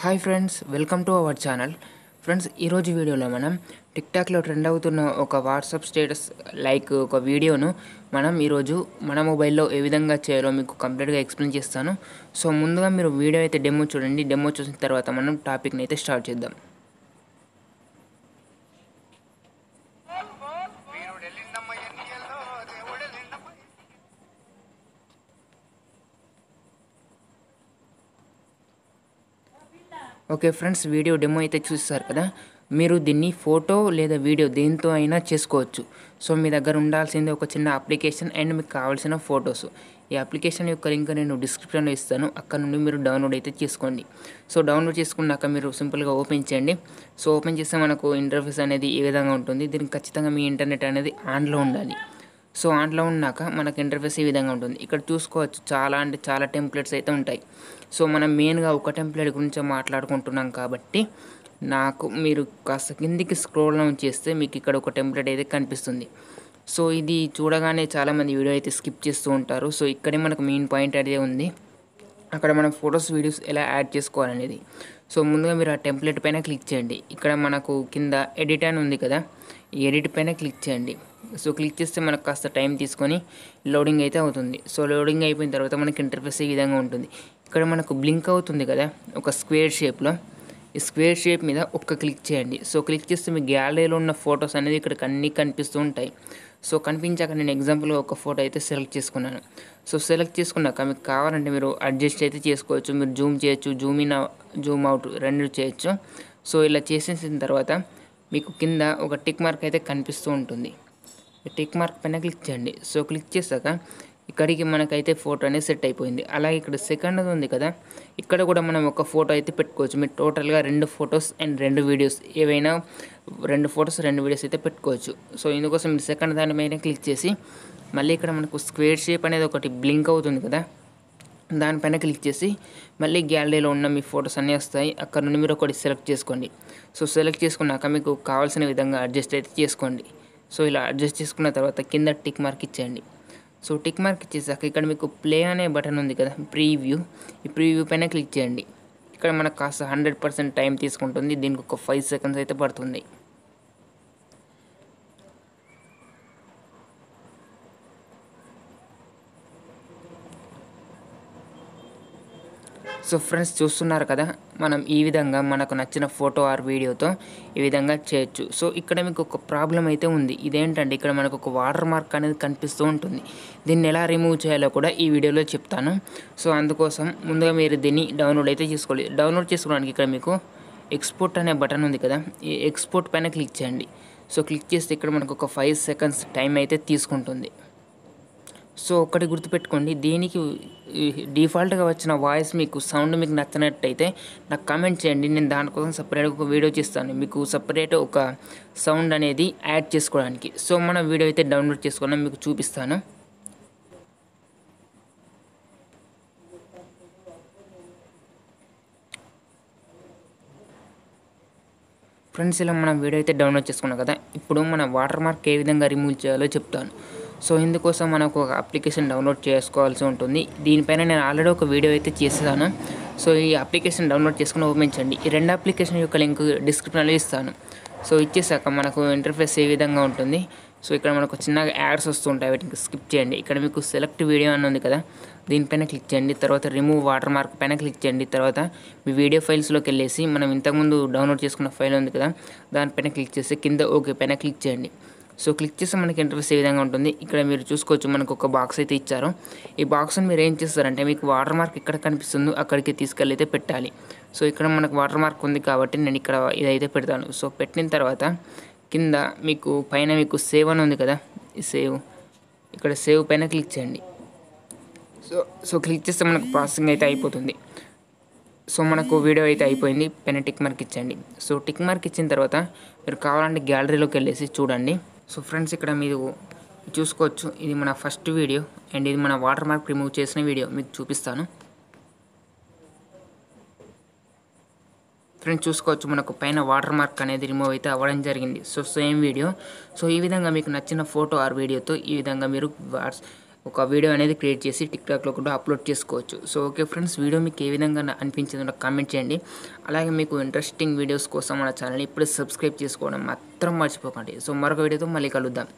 Hi friends welcome to our channel friends ఈరోజు వీడియోలో మనం టిక్టాక్లో ట్రెండ్ అవుతున్న ఒక వాట్సాప్ స్టేటస్ లైక్ ఒక వీడియోను మనం ఈరోజు మన మొబైల్లో ఏ విధంగా చేయాలో మీకు కంప్లీట్గా ఎక్స్ప్లెయిన్ చేస్తాను. సో ముందుగా మీరు వీడియో అయితే డెమో చూడండి. డెమో చూసిన తర్వాత మనం టాపిక్ని అయితే స్టార్ట్ చేద్దాం. ఓకే ఫ్రెండ్స్ వీడియో డెమో అయితే చూస్తారు కదా? మీరు దీన్ని ఫోటో లేదా వీడియో దేంతో అయినా చేసుకోవచ్చు. సో మీ దగ్గర ఉండాల్సింది ఒక చిన్న అప్లికేషన్ అండ్ మీకు కావాల్సిన ఫొటోస్. ఈ అప్లికేషన్ యొక్క లింక్ నేను డిస్క్రిప్షన్లో ఇస్తాను. అక్కడ నుండి మీరు డౌన్లోడ్ అయితే చేసుకోండి. సో డౌన్లోడ్ చేసుకున్నాక మీరు సింపుల్గా ఓపెన్ చేయండి. సో ఓపెన్ చేస్తే మనకు ఇంటర్ఫేస్ అనేది ఈ విధంగా ఉంటుంది? దీనికి ఖచ్చితంగా మీ ఇంటర్నెట్ అనేది ఆన్లో ఉండాలి. సో దాంట్లో ఉన్నాక మనకు ఇంటర్ఫేస్ ఈ విధంగా ఉంటుంది. ఇక్కడ చూసుకోవచ్చు చాలా అంటే చాలా టెంప్లెట్స్ అయితే ఉంటాయి. సో మనం మెయిన్గా ఒక టెంప్లెట్ గురించి మాట్లాడుకుంటున్నాం కాబట్టి నాకు మీరు కాస్త కిందికి స్క్రోల్ డౌన్ చేస్తే మీకు ఇక్కడ ఒక టెంప్లెట్ అయితే కనిపిస్తుంది. సో ఇది చూడగానే చాలామంది వీడియో అయితే స్కిప్ చేస్తూ ఉంటారు. సో ఇక్కడే మనకు మెయిన్ పాయింట్ అదే ఉంది. అక్కడ మనం ఫొటోస్ వీడియోస్ ఎలా యాడ్ చేసుకోవాలనేది. సో ముందుగా మీరు ఆ టెంప్లెట్ పైన క్లిక్ చేయండి. ఇక్కడ మనకు కింద ఎడిట్ అని ఉంది కదా ఈ ఎడిట్ పైన క్లిక్ చేయండి. సో క్లిక్ చేస్తే మనకు కాస్త టైం తీసుకొని లోడింగ్ అయితే అవుతుంది. సో లోడింగ్ అయిపోయిన తర్వాత మనకి ఇంటర్ఫేస్ ఈ విధంగా ఉంటుంది? ఇక్కడ మనకు బ్లింక్ అవుతుంది కదా ఒక స్క్వేర్ షేప్లో ఈ స్క్వేర్ షేప్ మీద ఒక్క క్లిక్ చేయండి. సో క్లిక్ చేస్తే మీ గ్యాలరీలో ఉన్న ఫొటోస్ అనేది ఇక్కడ అన్నీ కనిపిస్తూ ఉంటాయి. సో కనిపించాక నేను ఎగ్జాంపుల్గా ఒక ఫోటో అయితే సెలెక్ట్ చేసుకున్నాను. సో సెలెక్ట్ చేసుకున్నాక మీకు కావాలంటే మీరు అడ్జస్ట్ అయితే చేసుకోవచ్చు. మీరు జూమ్ చేయొచ్చు జూమ్ ఇన్ జూమ్ అవుట్ రెండు చేయొచ్చు. సో ఇలా చేసేసిన తర్వాత మీకు కింద ఒక టిక్ మార్క్ అయితే కనిపిస్తూ ఉంటుంది. టిక్ మార్క్ పైన క్లిక్ చేయండి. సో క్లిక్ చేశాక ఇక్కడికి మనకైతే ఫోటో అనేది సెట్ అయిపోయింది. అలాగే ఇక్కడ సెకండ్ ఉంది కదా ఇక్కడ కూడా మనం ఒక ఫోటో అయితే పెట్టుకోవచ్చు. మీరు టోటల్గా రెండు ఫొటోస్ అండ్ రెండు వీడియోస్ ఏవైనా రెండు ఫొటోస్ రెండు వీడియోస్ అయితే పెట్టుకోవచ్చు. సో ఇందుకోసం మీరు సెకండ్ దాని మీద క్లిక్ చేసి మళ్ళీ ఇక్కడ మనకు స్క్వేర్ షేప్ అనేది ఒకటి బ్లింక్ అవుతుంది కదా దానిపైన క్లిక్ చేసి మళ్ళీ గ్యాలరీలో ఉన్న మీ ఫొటోస్ అన్నీ వస్తాయి. అక్కడ నుండి మీరు ఒకటి సెలెక్ట్ చేసుకోండి. సో సెలెక్ట్ చేసుకున్నాక మీకు కావాల్సిన విధంగా అడ్జస్ట్ అయితే చేసుకోండి. సో ఇలా అడ్జస్ట్ చేసుకున్న తర్వాత కింద టిక్ మార్క్ ఇచ్చేయండి. సో టిక్ మార్క్ ఇచ్చేసాక ఇక్కడ మీకు ప్లే అనే బటన్ ఉంది కదా ప్రీవ్యూ ఈ ప్రీవ్యూ పైన క్లిక్ చేయండి. ఇక్కడ మనకు కాస్త హండ్రెడ్ పర్సెంట్ టైం తీసుకుంటుంది దీనికి ఒక ఫైవ్ సెకండ్స్ అయితే పడుతుంది. సో ఫ్రెండ్స్ చూస్తున్నారు కదా మనం ఈ విధంగా మనకు నచ్చిన ఫోటో ఆర్ వీడియోతో ఈ విధంగా చేయొచ్చు. సో ఇక్కడ మీకు ఒక ప్రాబ్లం అయితే ఉంది. ఇదేంటంటే ఇక్కడ మనకు ఒక వాటర్ మార్క్ అనేది కనిపిస్తూ ఉంటుంది. దీన్ని ఎలా రిమూవ్ చేయాలో కూడా ఈ వీడియోలో చెప్తాను. సో అందుకోసం ముందుగా మీరు దీన్ని డౌన్లోడ్ అయితే చేసుకోవాలి. డౌన్లోడ్ చేసుకోవడానికి ఇక్కడ మీకు ఎక్స్పోర్ట్ అనే బటన్ ఉంది కదా. ఈ ఎక్స్పోర్ట్ పైన క్లిక్ చేయండి. సో క్లిక్ చేస్తే ఇక్కడ మనకు ఒక ఫైవ్ సెకండ్స్ టైం అయితే తీసుకుంటుంది. సో ఒకటి గుర్తుపెట్టుకోండి దీనికి డిఫాల్ట్గా వచ్చిన వాయిస్ మీకు సౌండ్ మీకు నచ్చినట్టయితే నాకు కామెంట్ చేయండి. నేను దానికోసం సపరేట్గా ఒక వీడియో చేస్తాను. మీకు సపరేట్ ఒక సౌండ్ అనేది యాడ్ చేసుకోవడానికి. సో మన వీడియో అయితే డౌన్లోడ్ చేసుకున్నాం మీకు చూపిస్తాను. ఫ్రెండ్స్ ఇలా మనం వీడియో అయితే డౌన్లోడ్ చేసుకున్నాం కదా ఇప్పుడు మన వాటర్ మార్క్ ఏ విధంగా రిమూవ్ చేయాలో చెప్తాను. సో ఇందుకోసం మనకు ఒక అప్లికేషన్ డౌన్లోడ్ చేసుకోవాల్సి ఉంటుంది. దీనిపైన నేను ఆల్రెడీ ఒక వీడియో అయితే చేసాను సో ఈ అప్లికేషన్ డౌన్లోడ్ చేసుకుని ఓపెన్ చేయండి. ఈ రెండు అప్లికేషన్ యొక్క లింక్ డిస్క్రిప్షన్లో ఇస్తాను. సో ఇచ్చేసాక మనకు ఇంటర్ఫేస్ ఏ విధంగా ఉంటుంది. సో ఇక్కడ మనకు చిన్నగా యాడ్స్ వస్తుంటాయి. వీటికి స్కిప్ చేయండి. ఇక్కడ మీకు సెలెక్ట్ వీడియో అని ఉంది కదా. దీనిపైన క్లిక్ చేయండి. తర్వాత రిమూవ్ వాటర్ మార్క్ పైన క్లిక్ చేయండి. తర్వాత మీ వీడియో ఫైల్స్లోకి వెళ్ళేసి మనం ఇంతకుముందు డౌన్లోడ్ చేసుకున్న ఫైల్ ఉంది కదా. దానిపైన క్లిక్ చేసి కింద ఓకే పైన క్లిక్ చేయండి. సో క్లిక్ చేస్తే మనకి ఇంటర్ఫేస్ ఏ విధంగా ఉంటుంది. ఇక్కడ మీరు చూసుకోవచ్చు మనకు ఒక బాక్స్ అయితే ఇచ్చారు. ఈ బాక్స్ని మీరు ఏం చేస్తారంటే మీకు వాటర్ మార్క్ ఎక్కడ కనిపిస్తుందో అక్కడికి తీసుకెళ్ళి అయితే పెట్టాలి. సో ఇక్కడ మనకు వాటర్ మార్క్ ఉంది కాబట్టి నేను ఇక్కడ ఇదైతే పెడతాను. సో పెట్టిన తర్వాత కింద మీకు పైన మీకు సేవ్ అని ఉంది కదా ఈ సేవ్ ఇక్కడ సేవ్ పైన క్లిక్ చేయండి. సో సో క్లిక్ చేస్తే మనకు ప్రాసెసింగ్ అయితే అయిపోతుంది. సో మనకు వీడియో అయితే అయిపోయింది. పైన టిక్ మార్క్ ఇచ్చండి సో టిక్ మార్క్ ఇచ్చిన తర్వాత మీరు కావాలంటే గ్యాలరీలోకి వెళ్ళేసి చూడండి. సో ఫ్రెండ్స్ ఇక్కడ మీరు చూసుకోవచ్చు. ఇది మన ఫస్ట్ వీడియో అండ్ ఇది మన వాటర్ మార్క్ రిమూవ్ చేసిన వీడియో. మీకు చూపిస్తాను. ఫ్రెండ్స్ చూసుకోవచ్చు మనకు పైన వాటర్ మార్క్ అనేది రిమూవ్ అయితే అవ్వడం జరిగింది. So same video. సో ఈ విధంగా మీకు నచ్చిన ఫోటో ఆర్ వీడియోతో ఈ విధంగా మీరు వాట్స్ ఒక వీడియో అనేది క్రియేట్ చేసి టిక్టాక్లో కూడా అప్లోడ్ చేసుకోవచ్చు. సో ఓకే ఫ్రెండ్స్ వీడియో మీకు ఏ విధంగా అనిపించిందో నాకు కామెంట్ చేయండి. అలాగే మీకు ఇంట్రెస్టింగ్ వీడియోస్ కోసం మన ఛానల్ని ఇప్పుడే సబ్స్క్రైబ్ చేసుకోవడం మాత్రం మర్చిపోకండి. సో మరొక వీడియోతో మళ్ళీ కలుద్దాం.